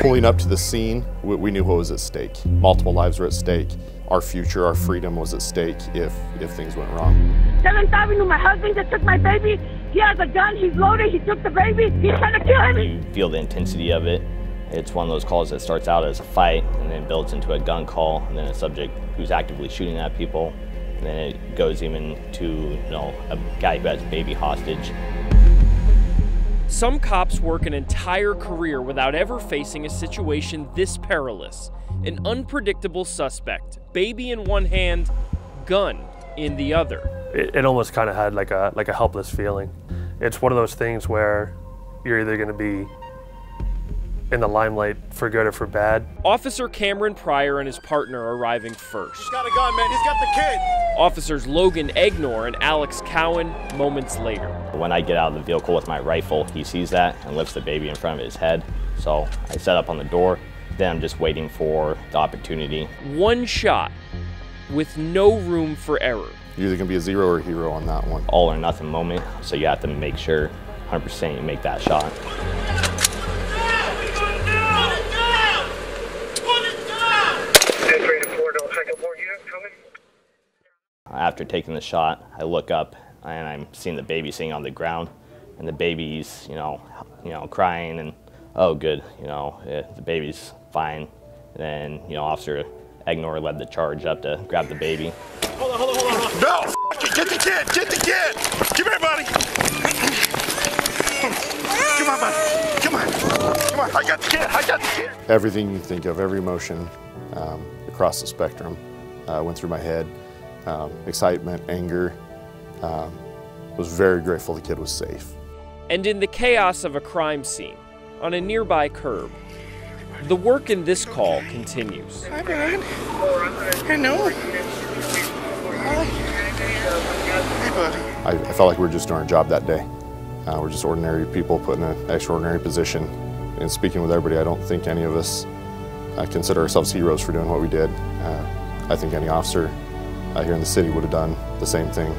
Pulling up to the scene, we, knew what was at stake. Multiple lives were at stake. Our future, our freedom was at stake if, if things went wrong. Dylan Savino, my husband just took my baby. He has a gun. He's loaded. He took the baby. He's trying to kill him. You feel the intensity of it. It's one of those calls that starts out as a fight and then builds into a gun call and then a subject who's actively shooting at people. And then it goes even to, you know, a guy who has a baby hostage. Some cops work an entire career without ever facing a situation this perilous. An unpredictable suspect, baby in one hand, gun in the other. It, it almost kind of had like a like a helpless feeling. It's one of those things where you're either going to be in the limelight for good or for bad. Officer Cameron Prior and his partner arriving first. He's got a gun, man. He's got the kid. Officers Logan Egnor and Alex Cowan moments later. When I get out of the vehicle with my rifle, he sees that and lifts the baby in front of his head. So I set up on the door. Then I'm just waiting for the opportunity. One shot with no room for error. You're either going to be a zero or a hero on that one. All or nothing moment. So you have to make sure 100% you make that shot. After taking the shot, I look up and I'm seeing the baby sitting on the ground, and the baby's, you know, you know, crying and oh, good, you know, eh, the baby's fine. And then, you know, Officer Egnor led the charge up to grab the baby. Hold on, hold on, hold on. No! Get the kid! Get the kid! Come here, buddy! Come on, buddy. Come on. Come on. I got the kid. I got the kid. Everything you think of, every emotion um, across the spectrum uh, went through my head. Um, excitement, anger. Um, was very grateful the kid was safe. And in the chaos of a crime scene, on a nearby curb, the work in this call continues. Hi, Dad. I know. Hey, buddy. I, I felt like we were just doing our job that day. Uh, we're just ordinary people put in an extraordinary position. And speaking with everybody, I don't think any of us uh, consider ourselves heroes for doing what we did. Uh, I think any officer uh, here in the city would have done the same thing.